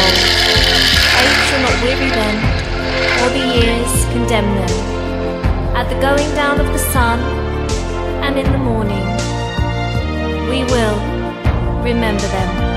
wrong. Age shall not weary them, or the years condemn them. At the going down of the sun, and in the morning, we will remember them.